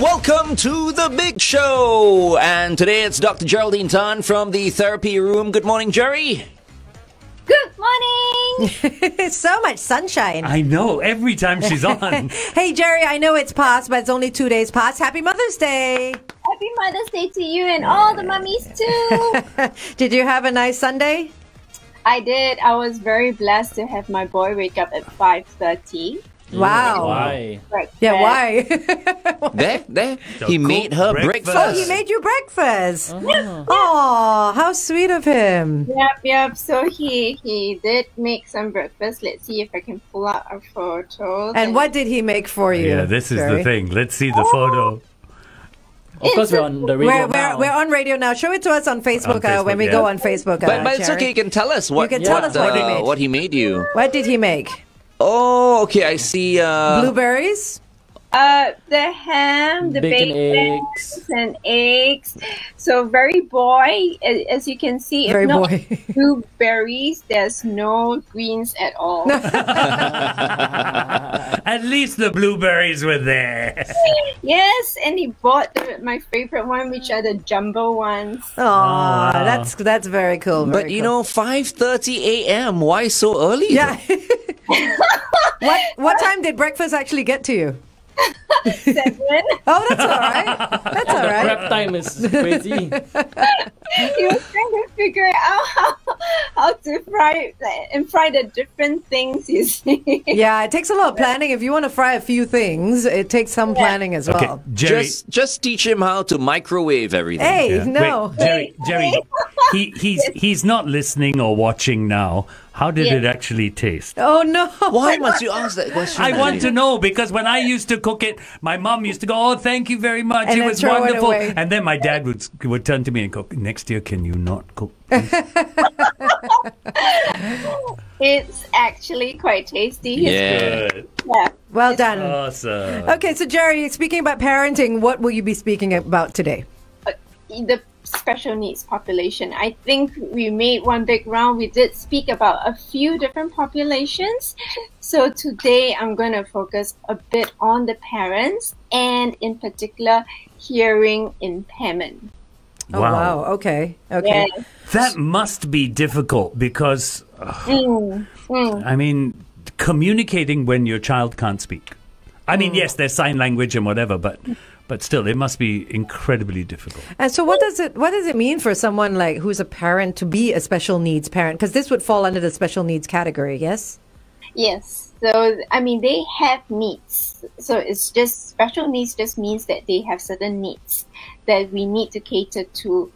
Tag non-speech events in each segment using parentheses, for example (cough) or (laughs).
Welcome to the big show. And today it's Dr. Geraldine Tan from the therapy room. Good morning, Gerry. Good morning. (laughs) so much sunshine. I know. Every time she's (laughs) on. hey, Gerry, I know it's past, but it's only two days past. Happy Mother's Day. Happy Mother's Day to you and all the mummies too. (laughs) Did you have a nice Sunday? I did. I was very blessed to have my boy wake up at 5.30. Wow. Why? Yeah, why? There, there. So he cook made her breakfast. breakfast. oh, he made you breakfast. (laughs) Oh, how sweet of him. Yep, yep. So he he did make some breakfast. Let's see if I can pull out a photo. And what did he make for you? Yeah, this is Gerry? the thing. Let's see the photo. Of course, we're on the radio We're, we're, now. we're on radio now. Show it to us on Facebook, uh, Facebook, when we yeah. go on Facebook. Uh, But, but it's Gerry. okay. You can tell us what, can tell what, us what he uh, made. what he made you. What did he make? Oh, okay. I see. Uh, Blueberries? Uh, the ham, the Bacon, bacon, eggs. and eggs. So very boy, as you can see, if Very not boy. (laughs) blueberries, there's no greens at all. (laughs) At least the blueberries were there. yes, and he bought the, my favorite one, which are the jumbo ones. Oh, that's that's very cool. but you cool. know, 5:30 a.m. Why so early? yeah. (laughs) what what uh, time did breakfast actually get to you? Seven. (laughs) Oh, that's all right. That's all right. Prep time is crazy. he was trying to figure out how, how to fry and fry the different things you see. Yeah, it takes a lot of planning. If you want to fry a few things, it takes some planning as Okay, well. Gerry. Just just teach him how to microwave everything. Hey, Yeah. no. Wait, Gerry, Gerry, he, he's he's not listening or watching now. How did Yeah. it actually taste? Oh no. Why must you ask that question? I want to know because when I used to cook it, my mom used to go, "Oh, thank you very much. And it was throw it wonderful." And then my dad would would turn to me and go, "Next year, can you not cook?" (laughs) It's actually quite tasty. His- Yeah. yeah. Well done. Awesome. Okay, so Gerry, speaking about parenting, what will you be speaking about today? Uh, the special needs population. I think we made one big round. We did speak about a few different populations. So today I'm going to focus a bit on the parents and in particular hearing impairment. Oh wow. Okay. Okay. Yeah. That must be difficult because, Mm, mm. I mean, communicating when your child can't speak. I mean, yes, there's sign language and whatever, but but still, it must be incredibly difficult. And so, what does it what does it mean for someone like who's a parent to be a special needs parent? Because this would fall under the special needs category. Yes. Yes. So, I mean, they have needs. So it's just special needs just means that they have certain needs that we need to cater to.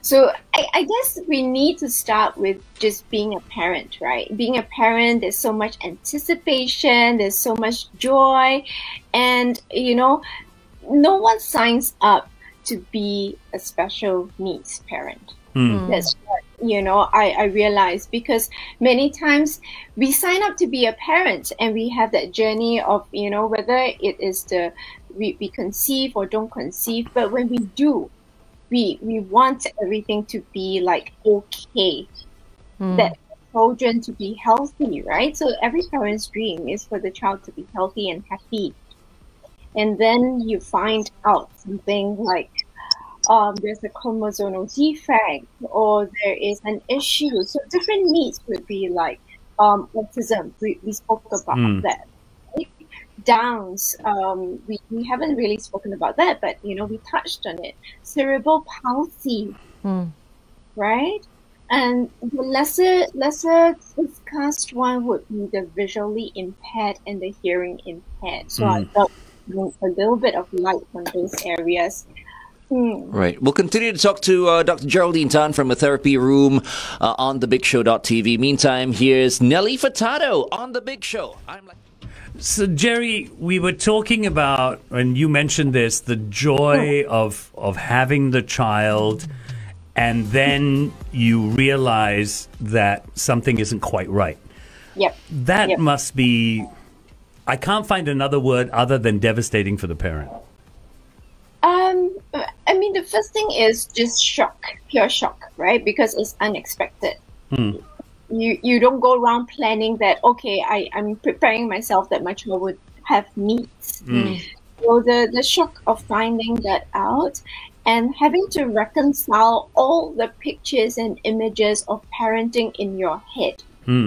So I, I guess we need to start with just being a parent, right? Being a parent, there's so much anticipation, there's so much joy, and you know, no one signs up to be a special needs parent. Hmm. Hmm. That's what you know I, I realize because many times we sign up to be a parent and we have that journey of you know whether it is the we, we conceive or don't conceive but when we do we we want everything to be like okay. Hmm. That children to be healthy right? So every parent's dream is for the child to be healthy and happy and then you find out something like um, there's a chromosomal defect or there is an issue. So different needs would be like um, autism. We, we spoke about Mm. that. right? Downs. Um, we, we haven't really spoken about that, but you know we touched on it. Cerebral palsy, Hmm. right? And the lesser lesser discussed one would be the visually impaired and the hearing impaired. So I Mm. Felt a little bit of light on those areas. Hmm. Right. We'll continue to talk to uh, Dr. Geraldine Tan from a therapy room uh, on thebigshow.tv. Meantime, here's Nelly Furtado on The Big Show. I'm like. So, Gerry, we were talking about, and you mentioned this, the joy of of having the child, and then you realize that something isn't quite right. Yep. That Yep. must be. I can't find another word other than devastating for the parent. Um, I mean, the first thing is just shock, pure shock, right? Because it's unexpected. You you don't go around planning that. Okay, I I'm preparing myself that my child would have needs. So the, the shock of finding that out and having to reconcile all the pictures and images of parenting in your head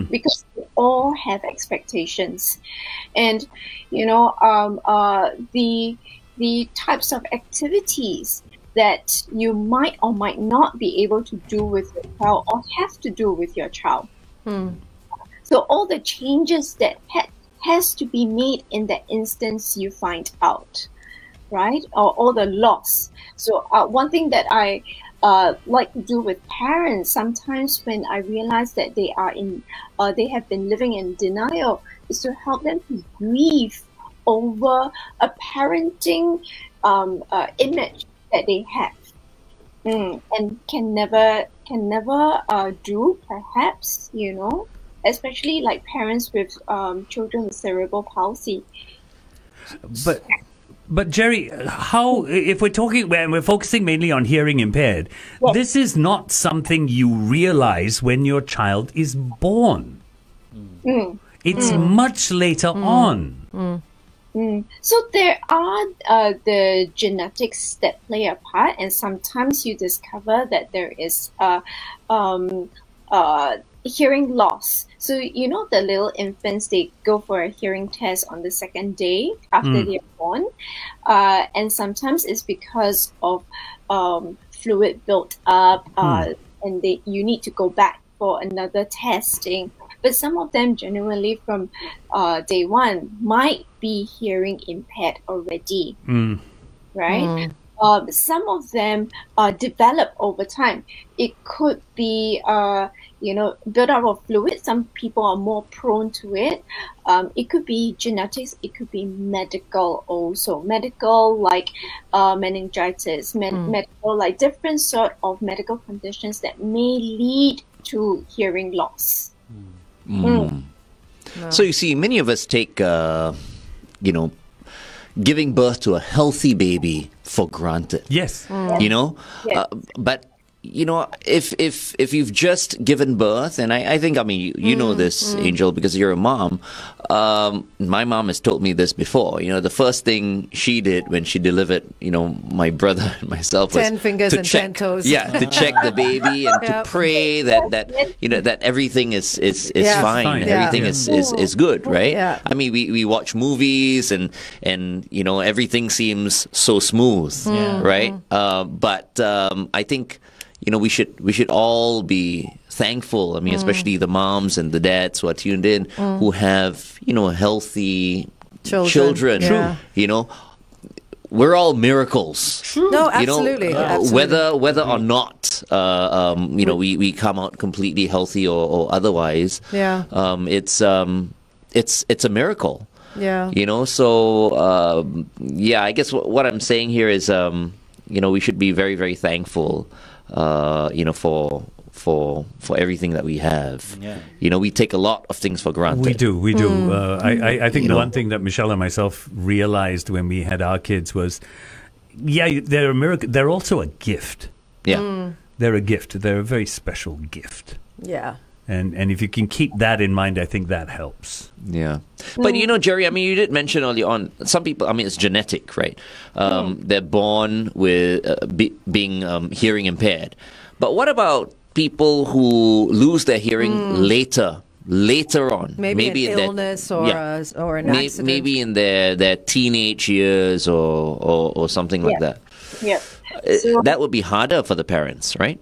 because we all have expectations and you know um, uh, the the types of activities that you might or might not be able to do with your child or have to do with your child so all the changes that ha- has to be made in that instance you find out, right? Or all the loss. So uh, one thing that I uh, like to do with parents sometimes when I realize that they are in, uh, they have been living in denial, is to help them to grieve over a parenting um, uh, image that they have. Mm, and can never can never uh, do perhaps you know especially like parents with um, children with cerebral palsy But but Gerry, how if we're talking when we're focusing mainly on hearing impaired, Yes. this is not something you realize when your child is born. It's much later on. so there are uh, the genetics that play a part and sometimes you discover that there is uh, um, uh, hearing loss. So you know the little infants they go for a hearing test on the second day after they're born. Uh, and sometimes it's because of um, fluid built up uh, and they you need to go back for another testing. But some of them genuinely from uh, day one might be hearing impaired already. Right um, some of them uh, develop over time. It could be uh, you know build up of fluid. Some people are more prone to it. Um, it could be genetics. It could be medical also. Medical like uh, meningitis med- medical like different sort of medical conditions that may lead to hearing loss. So you see, many of us take, uh, you know, giving birth to a healthy baby for granted. Yes. You know, Yes. uh, but you know, if if if you've just given birth, and I, I think I mean you, you know this, Angel, because you're a mom. Um, my mom has told me this before. You know, the first thing she did when she delivered, you know, my brother (laughs) and myself was Ten fingers to and check, ten toes. Yeah, to check the baby (laughs) and Yep. to pray that that you know that everything is is is Yeah. fine, Fine. and Yeah. everything is, is is good, right? Yeah. I mean, we, we watch movies and and you know everything seems so smooth, Yeah. right? Uh, but um, I think you know we should we should all be thankful. I mean, especially the moms and the dads who are tuned in, who have you know healthy Children. children. Yeah. You know, we're all miracles. True. No, You know, absolutely. uh, absolutely. whether whether or not uh, um, you know we, we come out completely healthy or, or otherwise, Yeah. um, it's um, it's it's a miracle. Yeah. You know, so um, yeah, I guess what, what I'm saying here is, um, you know, we should be very very thankful, uh, you know, for for for everything that we have. Yeah. You know, we take a lot of things for granted. We do, we do. Hmm. Uh, I, I, I think You the know. one thing that Michelle and myself realized when we had our kids was, yeah, they're a miracle. They're also a gift. Yeah. Hmm. They're a gift. They're a very special gift. Yeah. And and if you can keep that in mind, I think that helps. Yeah, but you know, Gerry. I mean, you did mention early on. Some people. I mean, it's genetic, right? Um, They're born with uh, be, being um, hearing impaired. But what about people who lose their hearing later? Later on, Maybe, in an their- illness or yeah. a, or an May- accident. maybe in their, their teenage years or, or, or something like that. Yep. Uh, So- that would be harder for the parents, right?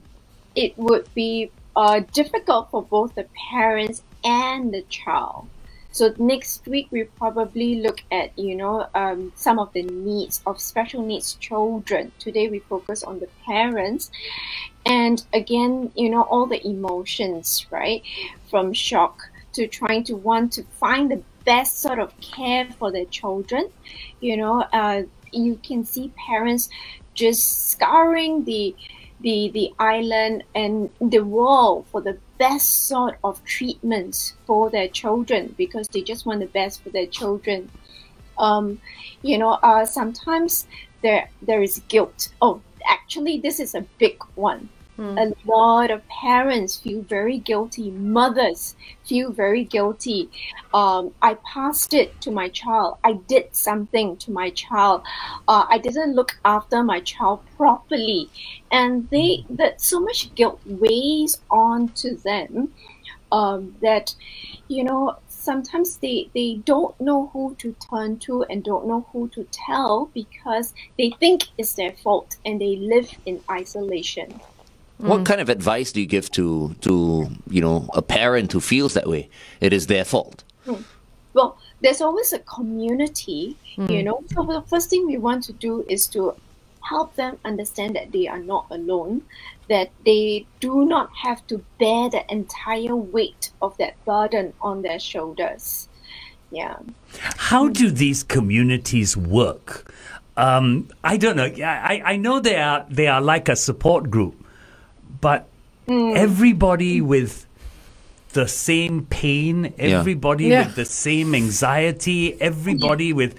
it would be uh, difficult for both the parents and the child. So next week we probably look at you know um, some of the needs of special needs children. Today we focus on the parents, and again you know all the emotions right, from shock to trying to want to find the best sort of care for their children. You know, uh, you can see parents just scouring the the the island and the world for the best sort of treatments for their children because they just want the best for their children. Um, you know, uh, sometimes there there is guilt. Oh, actually, this is a big one. A lot of parents feel very guilty. Mothers feel very guilty. Um, I passed it to my child. I did something to my child. Uh, I didn't look after my child properly, and they that so much guilt weighs on to them um, that you know sometimes they they don't know who to turn to and don't know who to tell because they think it's their fault and they live in isolation. What mm. kind of advice do you give to to you know a parent who feels that way? It is their fault. Mm. well there's always a community you mm. know so the first thing we want to do is to help them understand that they are not alone that they do not have to bear the entire weight of that burden on their shoulders yeah How do these communities work? Um, I don't know. I, I know they are they are like a support group, but everybody with the same pain, everybody Yeah. with the same anxiety, everybody with,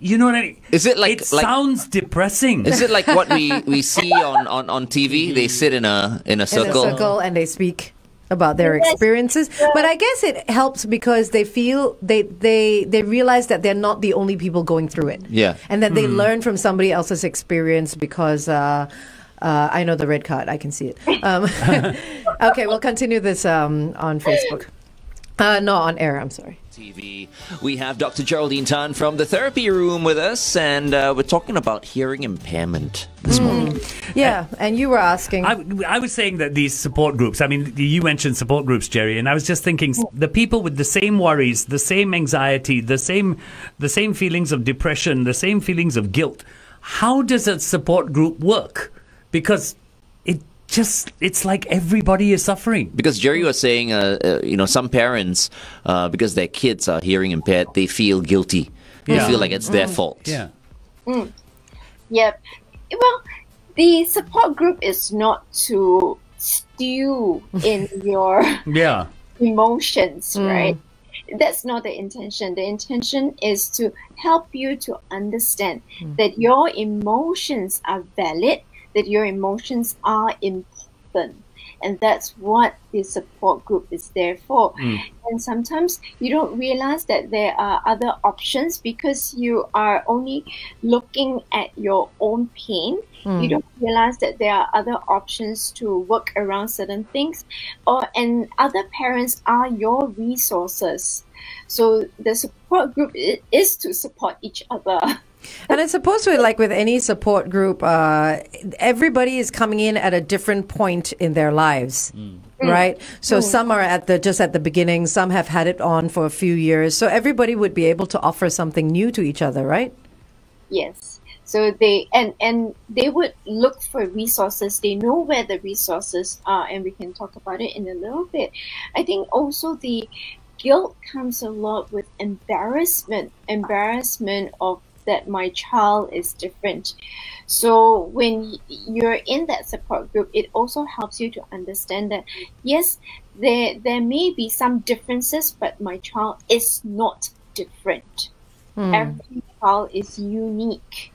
you know what I mean? Is it like- it like- sounds depressing? Is it like what we, (laughs) we see on, on, on TV? They sit in a in a in circle. a circle and they speak about their experiences but i guess it helps because they feel they they they realize that they're not the only people going through it Yeah. and that they learn from somebody else's experience because uh uh, I know the red card. I can see it. Um, (laughs) okay, we'll continue this um, on Facebook. Uh, no, on air. I'm sorry. TV. We have Dr. Geraldine Tan from the therapy room with us, and uh, we're talking about hearing impairment this morning. Yeah, and you were asking. I, I was saying that these support groups, I mean, you mentioned support groups, Gerry, and I was just thinking the people with the same worries, the same anxiety, the same, the same feelings of depression, the same feelings of guilt. How does a support group work? Because it just, it's like everybody is suffering. Because Gerry was saying, uh, uh, you know, some parents, uh, because their kids are hearing impaired, they feel guilty. They Yeah. feel like it's their fault. Yeah. Yep. Well, the support group is not to stew (laughs) in your Yeah. emotions, right? That's not the intention. The intention is to help you to understand that your emotions are valid, that your emotions are important. And that's what the support group is there for. Mm. And sometimes you don't realize that there are other options because you are only looking at your own pain. You mm. don't realize that there are other options to work around certain things, or and other parents are your resources. So the support group is to support each other. (laughs) And I suppose with like with any support group, uh, everybody is coming in at a different point in their lives. Mm. Mm. Right, so mm. some are at the just at the beginning. Some have had it on for a few years. So everybody would be able to offer something new to each other, right? Yes. So they and and they would look for resources. They know where the resources are, and we can talk about it in a little bit. I think also the guilt comes a lot with embarrassment, embarrassment of that my child is different. So when you're in that support group, it also helps you to understand that yes, there there may be some differences, but my child is not different hmm. every child is unique.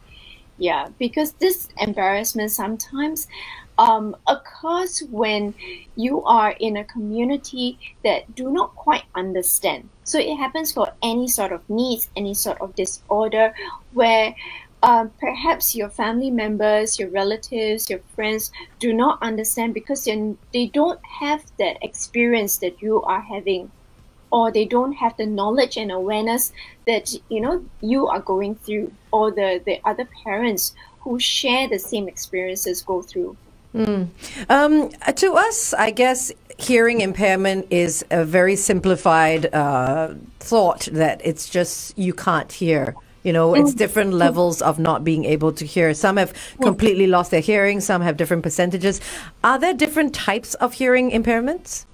Yeah, because this embarrassment sometimes um, occurs when you are in a community that do not quite understand. So it happens for any sort of needs, any sort of disorder, where um, perhaps your family members, your relatives, your friends do not understand because they don't have that experience that you are having or they don't have the knowledge and awareness that you know you are going through or the the other parents who share the same experiences go through Um, to us, I guess hearing impairment is a very simplified uh, thought that it's just you can't hear. You know, it's different levels of not being able to hear. Some have completely lost their hearing, some have different percentages. Are there different types of hearing impairments?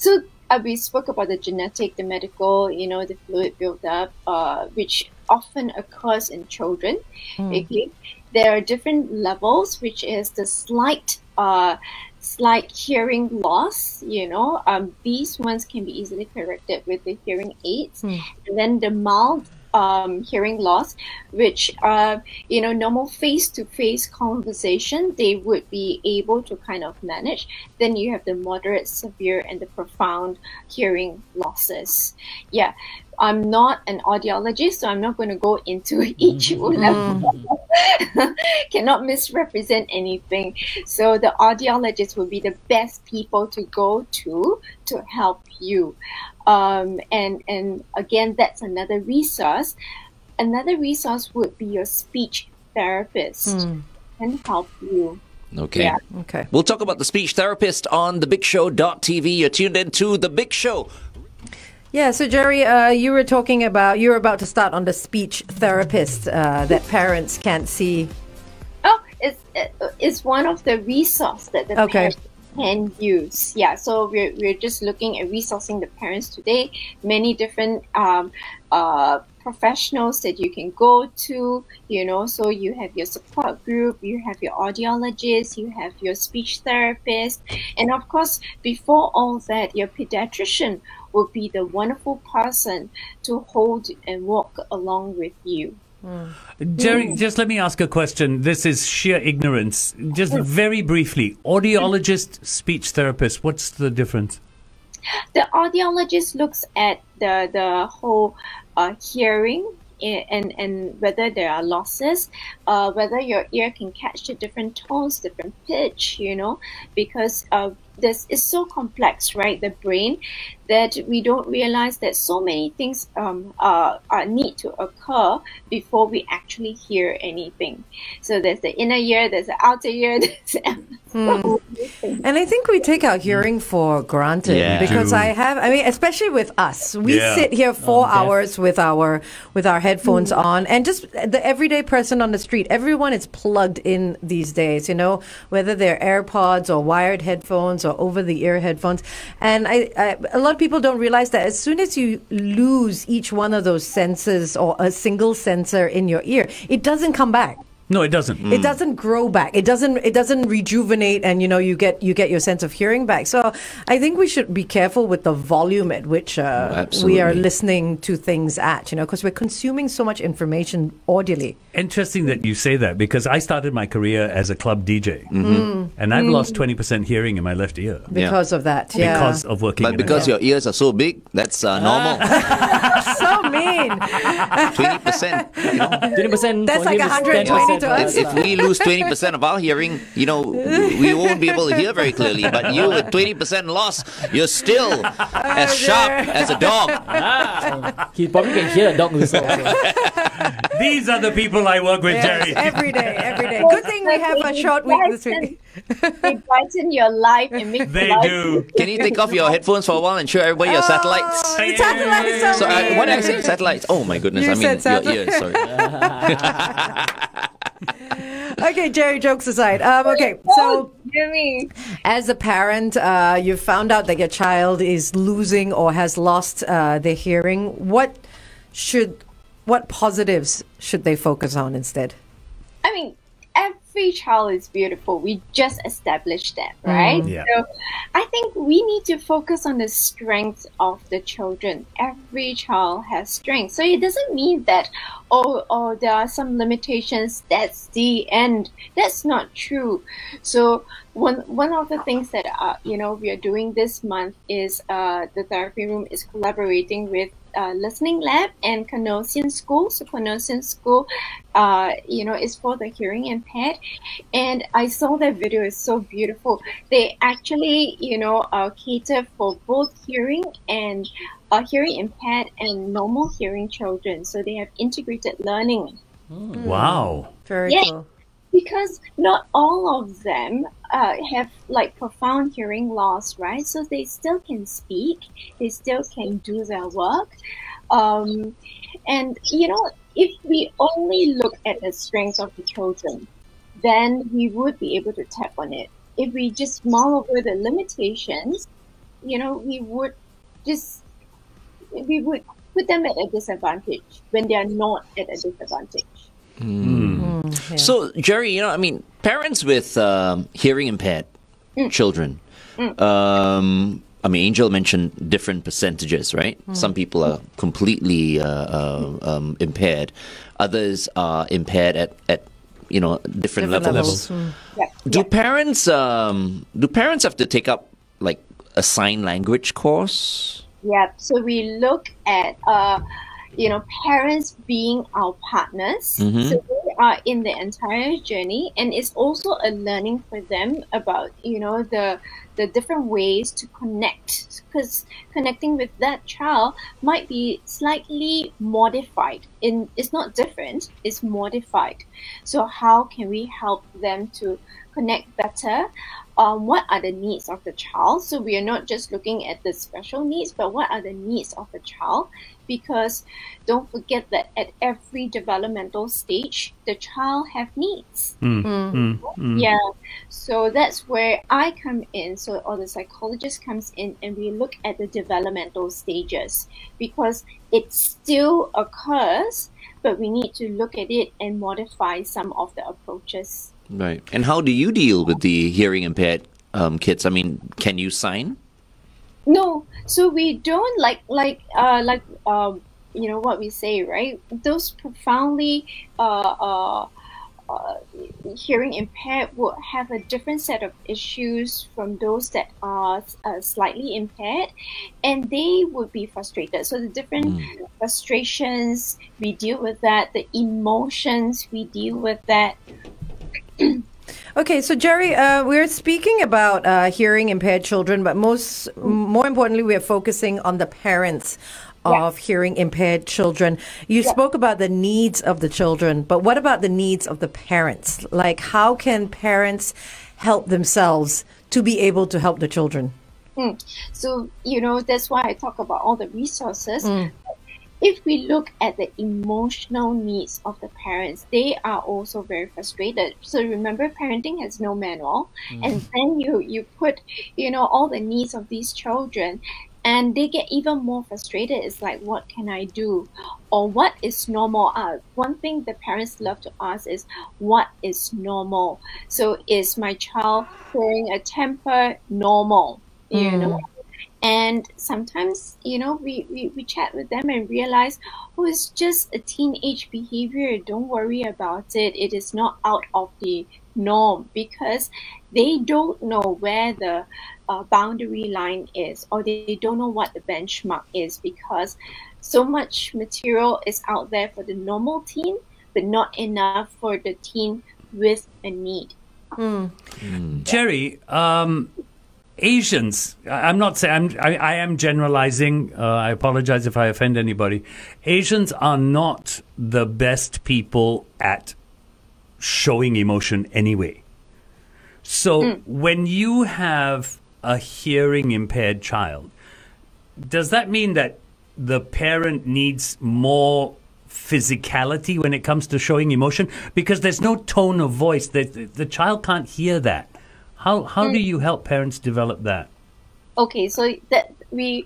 so uh, we spoke about the genetic the medical you know the fluid buildup uh, which often occurs in children okay there are different levels which is the slight uh, slight hearing loss you know um, these ones can be easily corrected with the hearing aids and then the mild um, hearing loss, which uh, you know normal face-to-face conversation they would be able to kind of manage. Then you have the moderate, severe, and the profound hearing losses. Yeah, I'm not an audiologist, so I'm not going to go into (laughs) each mm-hmm. mm. level. (laughs) Cannot misrepresent anything. So the audiologist will be the best people to go to to help you. Um, and and again, that's another resource. Another resource would be your speech therapist hmm. can help you. Okay. Yeah. Okay. We'll talk about the speech therapist on thebigshow.tv. You're tuned in to The Big Show. Yeah, so Gerry, uh, you were talking about, you were about to start on the speech therapist uh, that parents can't see. Oh, it's it's one of the resource that the Okay. parents can use. Yeah, so we're, we're just looking at resourcing the parents today. Many different um, uh, professionals that you can go to. You know, so you have your support group, you have your audiologist, you have your speech therapist, and of course, before all that, your pediatrician will be the wonderful person to hold and walk along with you. Gerry, just let me ask a question. This is sheer ignorance. Just very briefly, audiologist, speech therapist, what's the difference? the audiologist looks at the the whole uh, hearing and and whether there are losses, uh, whether your ear can catch the different tones, different pitch, you know, because uh, this is so complex, right? The brain that we don't realize that so many things um, uh, uh, need to occur before we actually hear anything. So there's the inner ear, there's the outer ear, (laughs) there's the And I think we take our hearing for granted Yeah. because Do. I have I mean especially with us we Yeah. sit here 4 hours with our with our headphones on and just the everyday person on the street everyone is plugged in these days you know whether they're AirPods or wired headphones or over the ear headphones and I, I a lot of people don't realize that as soon as you lose each one of those senses or a single sensor in your ear it doesn't come back No, it doesn't. it doesn't grow back. It doesn't it doesn't rejuvenate and you know you get you get your sense of hearing back. So i think we should be careful with the volume at which uh, we are listening to things at you know because we're consuming so much information audially Interesting that you say that because I started my career as a club DJ, and I've lost twenty percent hearing in my left ear. Because of that yeah. Because of working. But in because your ears are so big, that's uh, normal. (laughs) so mean. 20%. (laughs) Twenty percent. That's like 120 to us. If, if we lose 20% of our hearing, you know, we won't be able to hear very clearly. But you with 20% loss, you're still as sharp as a dog. He probably can hear a dog whistle. (laughs) These are the people I work with, Yes, Gerry. every day every day good thing we have a short week this week they brighten your life and make They life do. Can you take off your headphones for a while and show everybody your satellites? oh, it's satellites so So uh, what did I say? Satellites. Oh my goodness! You I mean said your ears. Sorry. (laughs) (laughs) (laughs) okay gerry jokes aside um, okay so Oh. As a parent, uh, you found out that your child is losing or has lost uh, their hearing. What should, what positives should they focus on instead? I mean, every child is beautiful. We just established that, right? Yeah. So I think we need to focus on the strengths of the children. Every child has strengths. So it doesn't mean that, oh, oh, there are some limitations. That's the end. That's not true. So one one of the things that uh, you know we are doing this month is uh, the therapy room is collaborating with uh, Listening Lab and Canossian School. So Canossian School, uh, you know, is for the hearing impaired. And I saw that video; is so beautiful. They actually, you know, uh, cater for both hearing and uh, hearing impaired and normal hearing children. So they have integrated learning Wow. Very Yeah. cool. because not all of them uh, have like profound hearing loss, right? So they still can speak, they still can do their work. Um, and you know, if we only look at the strength of the children, then we would be able to tap on it. If we just mull over the limitations, you know, we would just we would put them at a disadvantage when they are not at a disadvantage. So, Gerry, you know, I mean, parents with um, hearing impaired children, um, I mean, Angel mentioned different percentages, right? Some people are completely uh, uh, um, impaired. Others are impaired at, at you know different, Different levels. levels. Yeah. Do yeah. parents um, do parents have to take up like a sign language course? Yeah, so we look at uh, you know parents being our partners, Mhm. so they are in the entire journey, and it's also a learning for them about you know the the different ways to connect. Because connecting with that child might be slightly modified in it's not different it's modified. So how can we help them to connect better um, what are the needs of the child? So we are not just looking at the special needs but what are the needs of the child? Because don't forget that at every developmental stage the child have needs. Mm, mm, mm. yeah. So that's where i come in. So or the psychologist comes in and we look at the developmental stages because it still occurs but we need to look at it and modify some of the approaches Right. And how do you deal with the hearing impaired um, kids? I mean, can you sign? No, so we don't like like uh like um you know what we say right? Those profoundly uh uh. Uh, hearing impaired will have a different set of issues from those that are uh, slightly impaired, and they would be frustrated. So the different frustrations we deal with that, the emotions we deal with that. Okay, so Gerry, uh, we're speaking about uh, hearing impaired children, but most, more importantly, we are focusing on the parents Yeah. of hearing impaired children. You spoke about the needs of the children, but what about the needs of the parents? Like, how can parents help themselves to be able to help the children? So, you know, that's why I talk about all the resources. If we look at the emotional needs of the parents, they are also very frustrated. So remember, parenting has no manual, and then you you put, you know, all the needs of these children, and they get even more frustrated. It's like, what can I do, or what is normal? Uh, one thing the parents love to ask is, what is normal? So is my child throwing a temper normal? You know, and sometimes you know we, we, we chat with them and realize oh it's just a teenage behavior. Don't worry about it. It is not out of the norm because they don't know where the uh, boundary line is or they don't know what the benchmark is because so much material is out there for the normal teen but not enough for the teen with a need. Gerry, um, Asians. I'm not saying I'm, I, I am generalizing. Uh, I apologize if I offend anybody. Asians are not the best people at showing emotion anyway. So when you have a hearing impaired child, does that mean that the parent needs more physicality when it comes to showing emotion? Because there's no tone of voice. The, the, the child can't hear that. How, how do you help parents develop that? okay so that we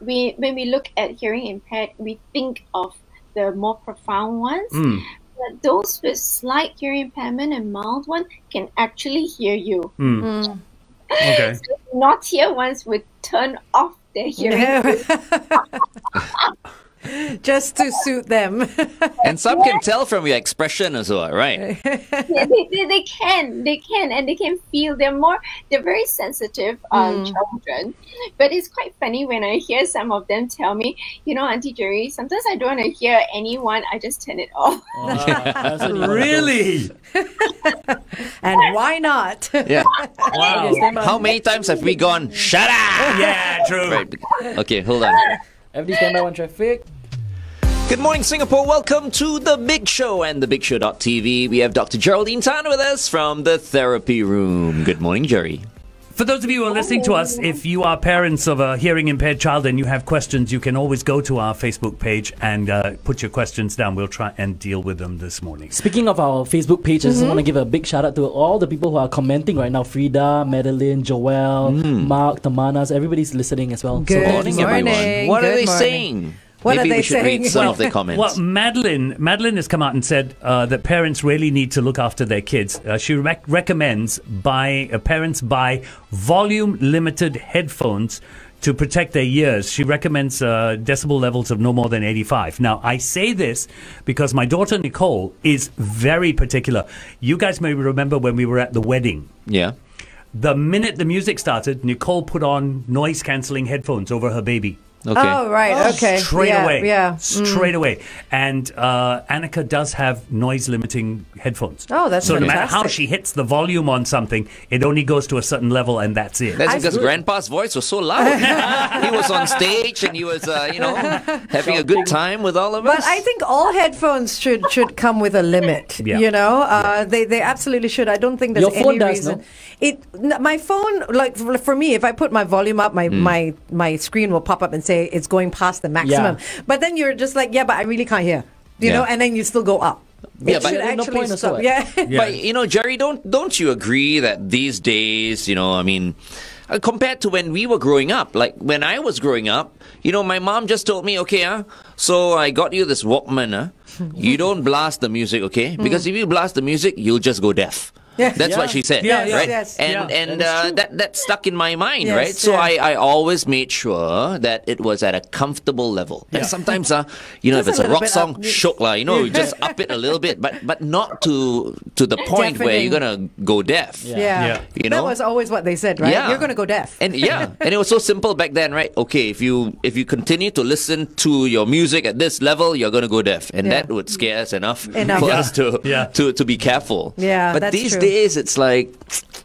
we when we look at hearing impaired we think of the more profound ones Mm. but those with slight hearing impairment and mild one can actually hear you Mm. Okay. (laughs) naughtier ones would turn off their (laughs) hearing (laughs) (laughs) Just to suit them. (laughs) And some can tell from your expression as well, right? (laughs) yeah, they, they, they can they can and they can feel they're more they're very sensitive um, children but it's quite funny when i hear some of them tell me you know auntie gerry sometimes i don't want to hear anyone i just turn it off Really? and why not? Yeah. Wow. How many times have we gone, shut up? Yeah, true. Right. Okay, hold on. Everybody stand by one traffic. Good morning, Singapore. Welcome to The Big Show and the TheBigShow.tv. We have Dr. Geraldine Tan with us from the therapy room. Good morning, Gerry. For those of you who are listening to us, if you are parents of a hearing impaired child and you have questions, you can always go to our Facebook page and uh, put your questions down. We'll try and deal with them this morning. Speaking of our Facebook page, I just want to give a big shout out to all the people who are commenting right now. Frida, Madeline, Joel, Mark, Tamanas, everybody's listening as well. Good thank you so much. morning. What are they morning. saying? What Maybe are they we should read saying? some of the (laughs) comments. Well, Madeline, Madeline has come out and said uh, that parents really need to look after their kids. Uh, she rec- recommends buy uh, parents buy volume limited headphones to protect their ears, she recommends uh, decibel levels of no more than 85. Now, I say this because my daughter Nicole is very particular. You guys may remember when we were at the wedding. Yeah. The minute the music started, Nicole put on noise cancelling headphones over her baby. Okay. Oh, right. Okay. Straight yeah, away. Yeah. Mm. Straight away. And uh, Annika does have noise limiting headphones. Oh, that's So no matter how she hits the volume on something, it only goes to a certain level and that's it. That's I- because Grandpa's voice was so loud. (laughs) he was on stage and he was, uh, you know, (laughs) having a good time with all of us. But I think all headphones should should come with a limit. (laughs) Yeah. You know, uh, they they absolutely should. I don't think there's Your phone any does, reason. no? It my phone like for, for me, if I put my volume up, my Hmm. my my screen will pop up and say it's going past the maximum. But then you're just like, yeah, but I really can't hear. You Yeah. know, and then you still go up. Yeah, it but- should No actually point stop. what? Yeah. (laughs) But you know, Gerry, don't don't you agree that these days, you know, I mean, uh, compared to when we were growing up, like when I was growing up, you know, my mom just told me, okay, huh, so I got you this Walkman, huh? you (laughs) don't blast the music, okay? Hmm. Because if you blast the music, you'll just go deaf. Yeah. That's what she said, Yeah, yeah. right? Yes. And Yeah. and uh, that that stuck in my mind, Yes, right? So yeah. I, I always made sure that it was at a comfortable level. And sometimes, uh, you know, Just if it's a a, rock song, up. shook lah, you know, you just (laughs) up it a little bit, but but not to to the point where you're gonna go deaf. Yeah. Yeah. Yeah. You that was always what they said, right? Yeah. You're going to go deaf. And yeah, (laughs) and it was so simple back then, right? Okay, if you if you continue to listen to your music at this level, you're gonna go deaf, and Yeah. that would scare us enough, Enough. for Yeah. us to Yeah. to to be careful. Yeah, but that's these true. days it's It's like,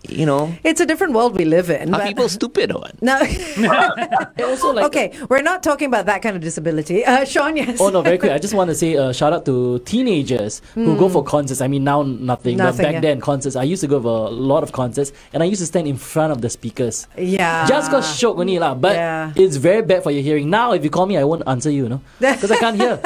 you know, it's a different world we live in. are but- people stupid or what? (laughs) no. (laughs) Also, like, okay, we're not talking about that kind of disability. Uh, Shaun, yes. Oh no, very quick. I just (laughs) want to say uh, shout out to teenagers who go for concerts. I mean now nothing, but back yeah. then concerts. I used to go for a lot of concerts, and I used to stand in front of the speakers. Yeah. Just got shook only lah, but Yeah. it's very bad for your hearing. Now, if you call me, I won't answer you, no, because I can't hear.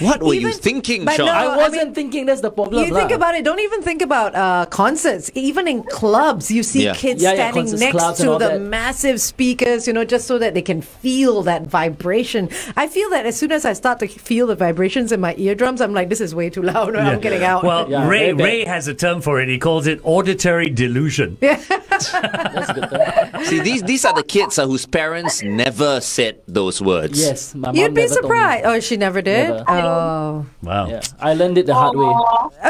What were you thinking, but Shaun? no, I I wasn't mean, thinking that's the problem. You think about it. Don't even think about uh, concerts. Even in clubs, you see Yeah. kids Yeah, yeah, standing concerts, next to the that. massive speakers, you know, just so that they can feel that vibration. I feel that as soon as I start to feel the vibrations in my eardrums, I'm like, this is way too loud. (laughs) I'm getting out. Well, Yeah, Ray. Ray has a term for it. He calls it auditory delusion. (laughs) That's a good. See, these these are the kids uh, whose parents never said those words. Yes, my mom You'd be never told me. surprised. Oh, she never did. Never. Oh, Wow. Yeah, I learned it the hard way.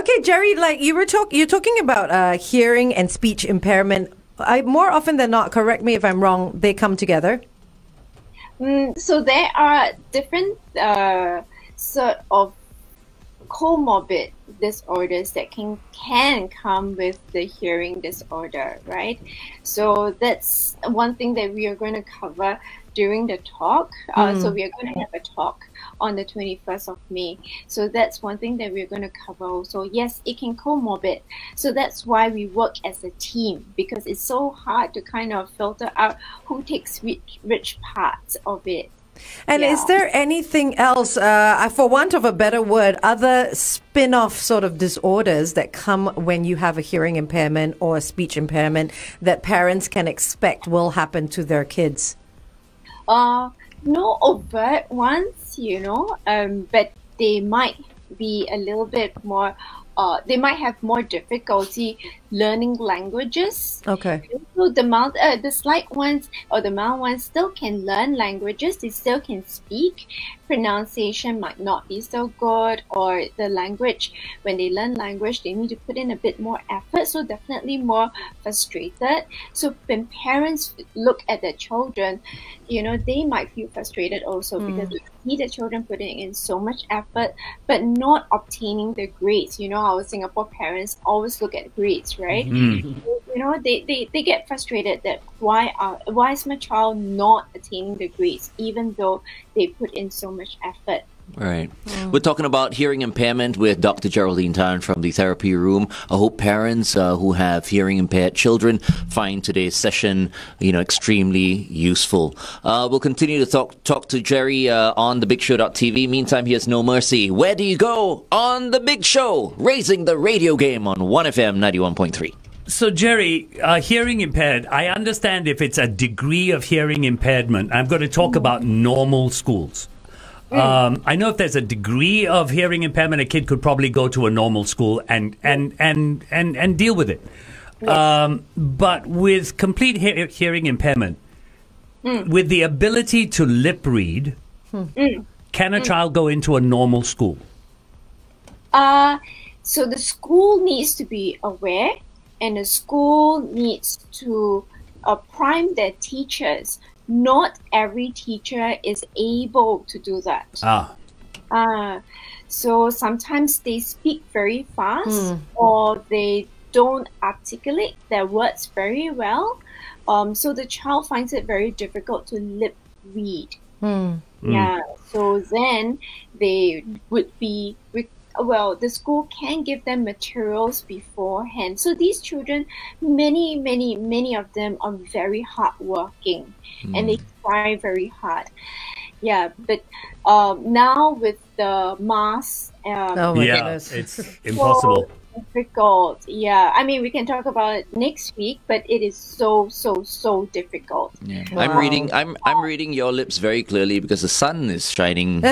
okay, Gerry. Like you were talking, you're talking about uh, hearing and speech impairment. I more often than not, correct me if I'm wrong. They come together. Mm, so there are different uh, sort of comorbid disorders that can can come with the hearing disorder, right? So that's one thing that we are going to cover during the talk. Uh, so we are going to have a talk on the 21st of May. So that's one thing that we're going to cover also. Yes, it can comorbid. So that's why we work as a team because it's so hard to kind of filter out who takes which, which parts of it. And is there anything else, uh, for want of a better word, other spin off sort of disorders that come when you have a hearing impairment or a speech impairment that parents can expect will happen to their kids? Uh, no overt ones, you know, um, but they might be a little bit more, uh, they might have more difficulty learning languages. Okay. So the mild, uh, the slight ones or the mild ones still can learn languages. They still can speak. Pronunciation might not be so good, or the language. When they learn language, they need to put in a bit more effort. So definitely more frustrated. So when parents look at their children, you know they might feel frustrated also hmm. because they see the children putting in so much effort, but not obtaining the grades. You know, our Singapore parents always look at grades, right? Hmm. you know they, they, they get frustrated that why are why is my child not attaining the grades even though they put in so much effort Right. We're talking about hearing impairment with Dr. Geraldine Tan from the therapy room. I hope parents uh, who have hearing impaired children find today's session, you know, extremely useful. Uh, we'll continue to talk talk to Gerry uh, on the Big Show.tv. Meantime, here's No Mercy. Where do you go on the Big Show? Raising the radio game on 1FM 91.3. So, Gerry, uh, hearing impaired, I understand if it's a degree of hearing impairment. I'm going to talk about normal schools. Um, I know if there's a degree of hearing impairment, a kid could probably go to a normal school and and and and, and deal with it. Um, but with complete he- hearing impairment, with the ability to lip read, can a child go into a normal school? Uh, so the school needs to be aware, and the school needs to uh, prime their teachers. Not every teacher is able to do that. Ah, Uh, so sometimes they speak very fast or they don't articulate their words very well. Um, so the child finds it very difficult to lip read. Yeah. So then they would be re- well. The school can give them materials beforehand. So these children, many, many, many of them are very hardworking, and they try very hard. Yeah, but um, now with the mask, um, Oh my yeah, goodness. it's (laughs) impossible. so difficult. Yeah, I mean we can talk about it next week, but it is so so so difficult. Yeah. Wow. I'm reading. I'm I'm reading your lips very clearly because the sun is shining (laughs) so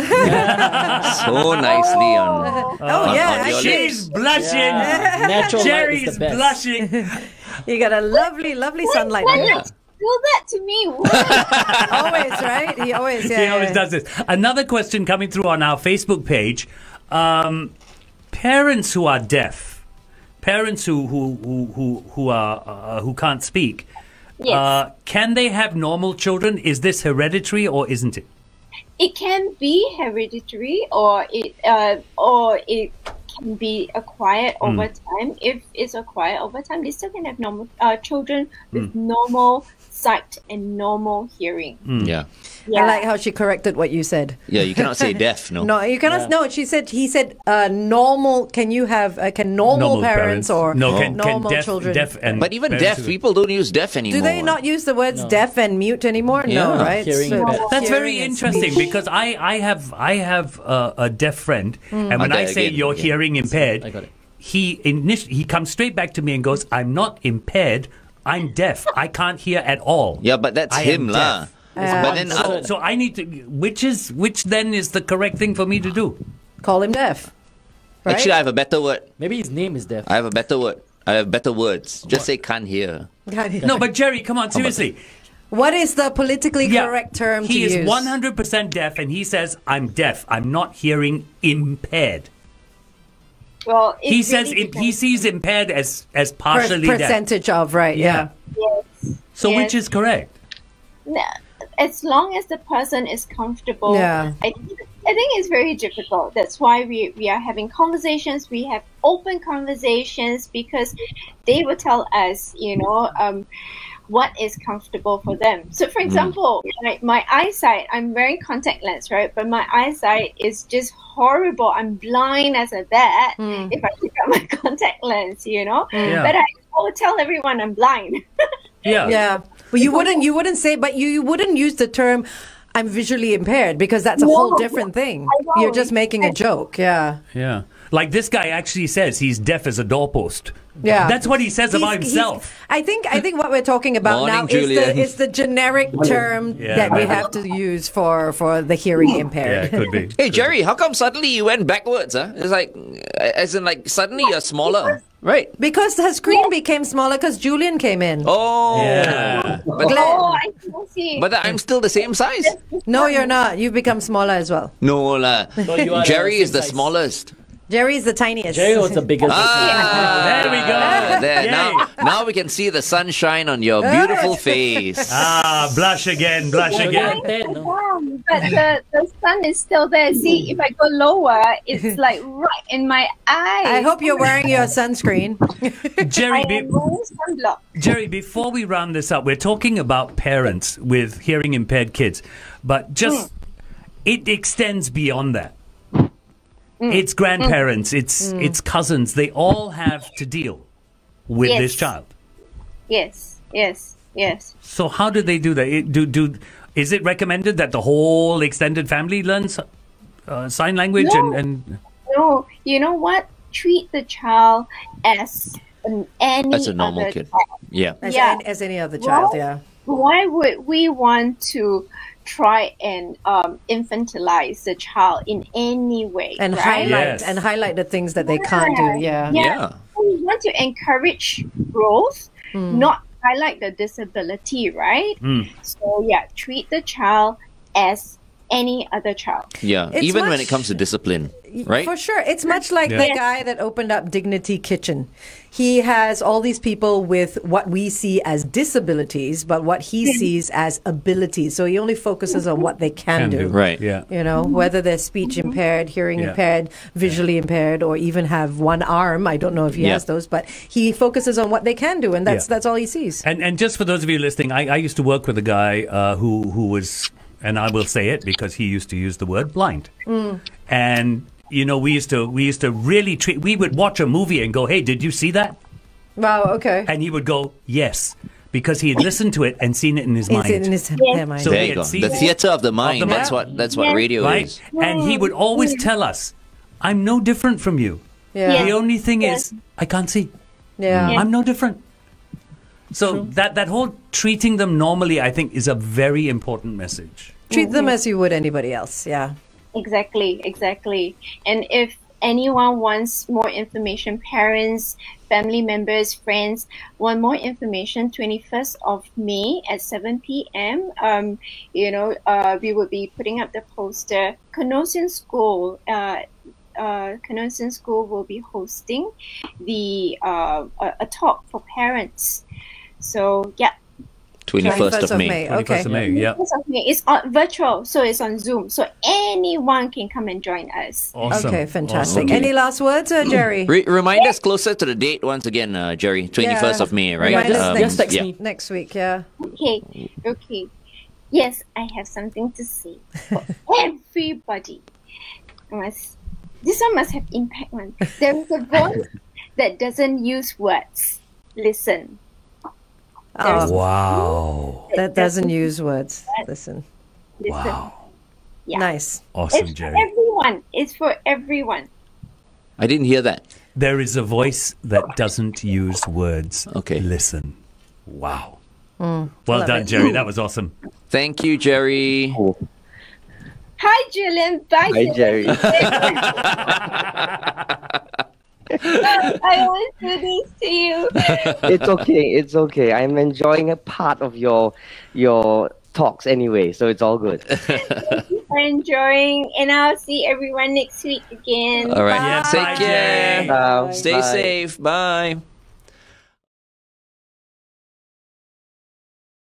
nicely on. oh on- yeah, on your actually, She's blushing. Yeah. Natural light Gerry's is the best. blushing. (laughs) you got a lovely, lovely sunlight. Why on do that to me? (laughs) Always, right? He always, yeah. he always yeah. does this. Another question coming through on our Facebook page: um, Parents who are deaf, parents who who who who, who are uh, who can't speak, yes, uh, can they have normal children? Is this hereditary or isn't it? it can be hereditary, or it uh, or it can be acquired over time. If it's acquired over time, they still can have normal uh, children with normal sight and normal hearing. Yeah. Yeah. I like how she corrected what you said. Yeah. You cannot say (laughs) deaf. No. No, you cannot. Yeah. No, she said. He said, uh, "Normal." Can you have? Uh, can normal, parents, or no? Can, normal can deaf, children? deaf and But even deaf who- people don't use deaf anymore. Do they not use the words No. deaf and mute anymore? No, right? Hearing impaired. That's very interesting because I, I have I have a, a deaf friend, Hmm. and when Oh, I say again, you're again. hearing impaired, I got it. he init- he comes straight back to me and goes, "I'm not impaired. I'm deaf. I can't hear at all." Yeah, but that's I him am lah. Deaf. Yeah. But then So- other, So I need to. Which is which then is the correct thing for me to do? Call him deaf. Right? actually, I have a better word. Maybe his name is deaf. I have a better word. I have better words. Just say can't hear. (laughs) No, but Gerry, come on, seriously. What is the politically Yeah, correct term he to is use? 100% deaf, and he says, "I'm deaf. I'm not hearing impaired." well, it He says really im- he sees impaired as as Per- partially deaf. percentage of right? Yeah. Yes. So which is correct? No, as long as the person is comfortable. Yeah. I, I think it's very difficult. That's why we, we are having conversations. We have open conversations because they will tell us, you know, um, what is comfortable for them. So, for mm. example, like my eyesight, I'm wearing contact lens, right? But my eyesight is just horrible. I'm blind as a bat hmm. if I take out my (laughs) contact lens, you know. Hmm. Yeah. But I will tell everyone I'm blind. (laughs) Yeah. Yeah. But you wouldn't you wouldn't say but you, you wouldn't use the term I'm visually impaired because that's a No, whole different thing. You're just making a joke. Yeah. Yeah. Like this guy actually says he's deaf as a doorpost. Yeah. That's what he says about He's- he's- himself. I think I think what we're talking about Morning, now is the, is the generic term Yeah. that we have to use for, for the hearing Yeah, impaired. it could be. (laughs) Hey Gerry, how come suddenly you went backwards? Huh? It's like, uh, as in like suddenly you're smaller, right? because her screen became smaller because Julian came in. Oh, Yeah. but, Glenn. oh, I see. But I'm still the same size. No, you're not. You've become smaller as well. No lah. So you are the Gerry is the size. smallest. Gerry's the tiniest. Gerry was the biggest. Ah, (laughs) There we go. There, now, now we can see the sunshine on your beautiful face. Ah, blush again, blush You're again. like that, no? Um, but (laughs) the, the sun is still there. See, if I go lower, it's (laughs) like right in my eye. I hope you're wearing your sunscreen. Gerry, be- am wearing sunblock. Gerry, before we round this up, we're talking about parents with hearing impaired kids, but just it extends beyond that. Mm. It's grandparents, mm. it's mm. it's cousins. They all have to deal with Yes. this child. Yes, yes, yes. So how do they do that? Do do is it recommended that the whole extended family learns uh, sign language No. and, and No, you know what? Treat the child as an, any That's a normal other kid. child. Yeah. As, Yeah. any, as any other child, Well, yeah. Why would we want to try and um, infantilize the child in any way? And right? highlight Yes. and highlight the things that they can't do. Yeah. Yeah. Yeah. we want to encourage growth, Hmm. not highlight the disability, right? Hmm. So yeah, treat the child as any other child. Yeah, It's even when it comes to discipline, right? For sure. It's much like the Yeah. guy that opened up Dignity Kitchen. He has all these people with what we see as disabilities, but what he sees as abilities. So he only focuses on what they can, Can do. Right. Yeah. You know, mm-hmm. whether they're speech mm-hmm. impaired, hearing Yeah. impaired, visually impaired, or even have one arm. I don't know if he Yeah. has those, but he focuses on what they can do, and that's Yeah. that's all he sees. And and just for those of you listening, I, I used to work with a guy uh, who who was, and I will say it because he used to use the word blind. Mm. And you know, we used to we used to really treat. We would watch a movie and go, "Hey, did you see that?" Wow. Okay. And he would go, "Yes," because he had listened to it and seen it in his mind. in his Yes. their mind. So there you go. The theater of the mind. mind. That's what that's what Yeah. radio right? is. And he would always tell us, "I'm no different from you. yeah. The only thing Yes. is, I can't see. Yeah. I'm no different." So that that whole treating them normally, I think, is a very important message. Treat them mm-hmm. as you would anybody else. Yeah. Exactly, exactly. And if anyone wants more information, parents, family members, friends want more information, 21st of May at 7 p.m., um, you know, uh, we will be putting up the poster. Canossian School, uh, uh, Canossian School will be hosting the uh, a, a talk for parents. So, yeah, 21st of of May. May. 21st Okay. of May, yeah. First of May. It's on virtual, so it's on Zoom. So anyone can come and join us. Awesome. Okay. Fantastic. Okay. Any last words, uh, Gerry? Re- remind us closer to the date once again, uh, Gerry. Twenty first Yeah. of May, right? Yeah, just- Um, Just text yeah. me. Next week. Yeah. Okay, okay. Yes, I have something to say for (laughs) everybody. Must, this one must have impact one. There is a voice (laughs) that doesn't use words. Listen. There's- Oh, Wow. that doesn't use words. Listen. Listen. Wow. Yeah. Nice. Awesome, It's for Gerry. everyone. It's for everyone. I didn't hear that. There is a voice that doesn't use words. Okay. Listen. Wow. well Hmm. done, it. Gerry. That was awesome. Thank you, Gerry. Hi, Julian. Bye, Hi, Gerry. (laughs) (laughs) I always do this to you. (laughs) it's okay. It's okay. I'm enjoying a part of your your talks anyway, so it's all good. (laughs) You For enjoying, and I'll see everyone next week again. All right. Yeah, Take bye, care. Gerry. Uh, Stay bye. safe. Bye.